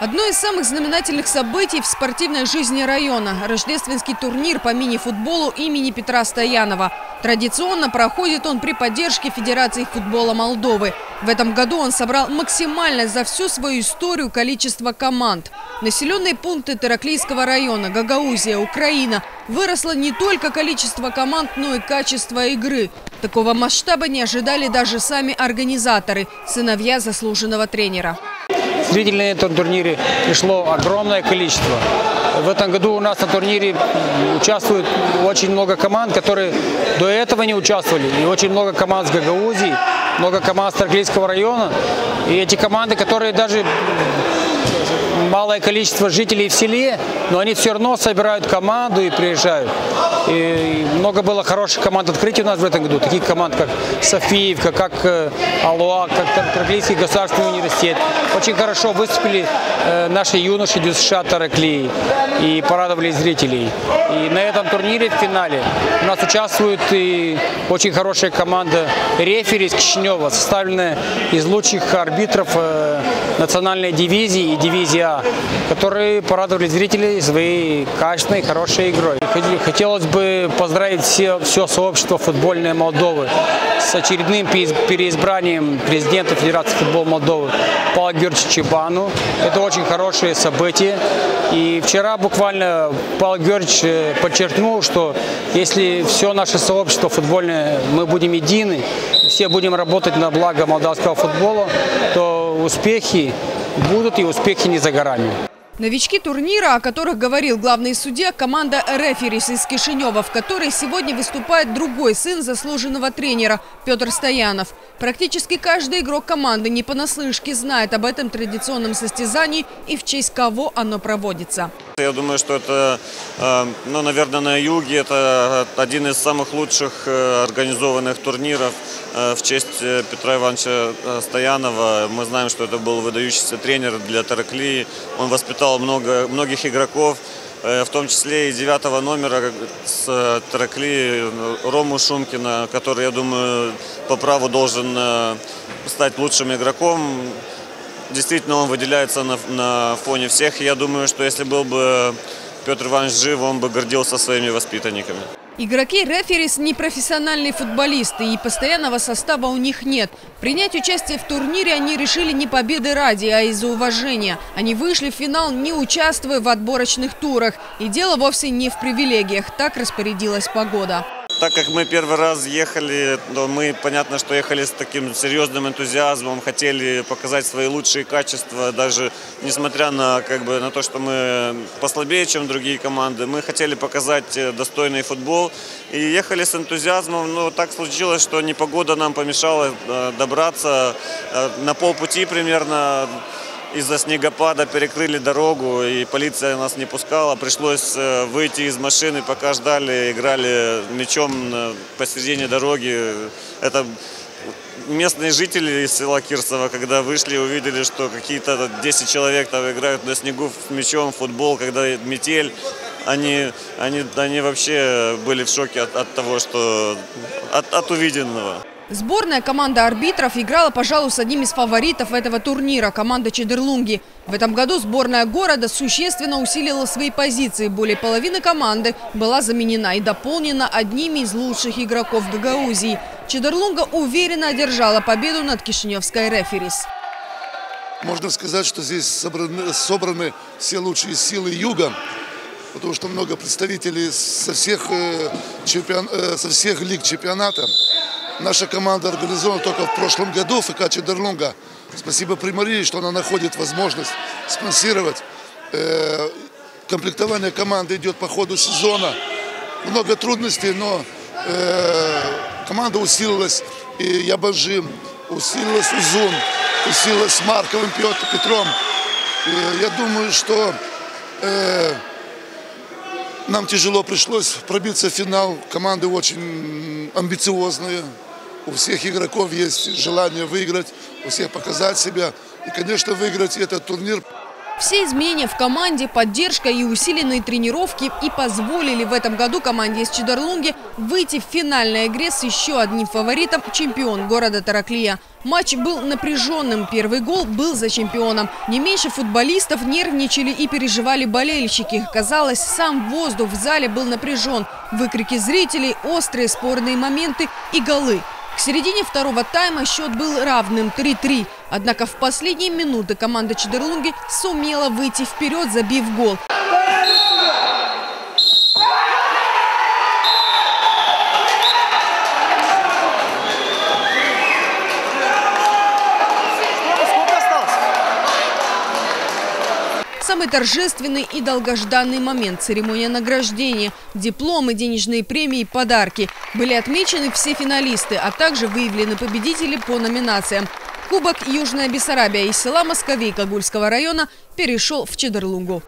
Одно из самых знаменательных событий в спортивной жизни района – рождественский турнир по мини-футболу имени Петра Стоянова. Традиционно проходит он при поддержке Федерации футбола Молдовы. В этом году он собрал максимальное за всю свою историю количество команд. Населенные пункты Тераклийского района, Гагаузия, Украина – выросло не только количество команд, но и качество игры. Такого масштаба не ожидали даже сами организаторы – сыновья заслуженного тренера. Зрителей на этом турнире пришло огромное количество. В этом году у нас на турнире участвует очень много команд, которые до этого не участвовали. И очень много команд с Гагаузии, много команд с Тарклийского района. И эти команды, которые даже малое количество жителей в селе, но они все равно собирают команду и приезжают. И много было хороших команд открытий у нас в этом году, таких команд, как Софиевка, как э, Алуа, как Тараклийский государственный университет. Очень хорошо выступили э, наши юноши ДЮСШ Тараклии и порадовали зрителей. И на этом турнире в финале у нас участвует и очень хорошая команда рефери из Кишинева, составленная из лучших арбитров э, национальной дивизии и дивизии А, которые порадовали зрителей своей качественной, хорошей игрой. Хотелось бы поздравить все, все сообщество футбольной Молдовы с очередным переизбранием президента Федерации футбола Молдовы Павла Георгиевича Чебану. Это очень хорошее событие. И вчера буквально Павел Георгиевич э, подчеркнул, что если все наше сообщество футбольное, мы будем едины, все будем работать на благо молдавского футбола, то успехи будут и успехи не за горами. Новички турнира, о которых говорил главный судья, команда «Реферис» из Кишинева, в которой сегодня выступает другой сын заслуженного тренера Петр Стоянов. Практически каждый игрок команды не понаслышке знает об этом традиционном состязании и в честь кого оно проводится. Я думаю, что это, э, ну, наверное, на юге это один из самых лучших э, организованных турниров э, в честь Петра Ивановича Стоянова. Мы знаем, что это был выдающийся тренер для Тараклии. Он воспитал много, многих игроков, в том числе и девятого номера с Таракли Рому Шумкина, который, я думаю, по праву должен стать лучшим игроком действительно он выделяется на, на фоне всех. Я думаю, что если был бы Петр Иванович жив, он бы гордился своими воспитанниками. Игроки реферис не профессиональные футболисты и постоянного состава у них нет. Принять участие в турнире они решили не победы ради, а из-за уважения. Они вышли в финал, не участвуя в отборочных турах. И дело вовсе не в привилегиях. Так распорядилась погода так как мы первый раз ехали, то мы, понятно, что ехали с таким серьезным энтузиазмом, хотели показать свои лучшие качества, даже несмотря на, как бы, на то, что мы послабее, чем другие команды, мы хотели показать э, достойный футбол и ехали с энтузиазмом, но так случилось, что непогода нам помешала э, добраться э, на полпути примерно, из-за снегопада перекрыли дорогу, и полиция нас не пускала. Пришлось э, выйти из машины, пока ждали, играли мячом посередине дороги. Это местные жители из села Кирсово, когда вышли, увидели, что какие-то 10 человек там играют на снегу с мячом, футбол, когда метель. Они, они, они вообще были в шоке от, от того, что от, от увиденного. Сборная команда арбитров играла, пожалуй, с одним из фаворитов этого турнира – команда Чедерлунги. В этом году сборная города существенно усилила свои позиции. Более половины команды была заменена и дополнена одними из лучших игроков Гагаузии. Чедерлунга уверенно одержала победу над Кишиневской реферис. Можно сказать, что здесь собраны, собраны все лучшие силы юга, потому что много представителей со всех, э, чемпион, э, со всех лиг чемпионата. Наша команда организована только в прошлом году, ФК Чедерлунга. Спасибо Примарии, что она находит возможность спонсировать. Э, комплектование команды идет по ходу сезона. Много трудностей, но э, команда усилилась. И Ябажим, усилилась Узун, усилилась с Марковым Петром. И я думаю, что э, нам тяжело пришлось пробиться в финал. Команды очень амбициозные. У всех игроков есть желание выиграть, у всех показать себя. И, конечно, выиграть этот турнир Все изменения в команде, поддержка и усиленные тренировки и позволили в этом году команде из Чедарлунги выйти в финальной игре с еще одним фаворитом – чемпион города Тараклия. Матч был напряженным. Первый гол был за чемпионом. Не меньше футболистов нервничали и переживали болельщики. Казалось, сам воздух в зале был напряжен. Выкрики зрителей, острые спорные моменты и голы. К середине второго тайма счет был равным 3-3. Однако в последние минуты команда Чедерлунги сумела выйти вперед, забив гол. Самый торжественный и долгожданный момент – церемония награждения. Дипломы, денежные премии, подарки. Были отмечены все финалисты, а также выявлены победители по номинациям. Кубок Южная Бессарабия из села Московейка Гульского района перешел в Чедерлугу.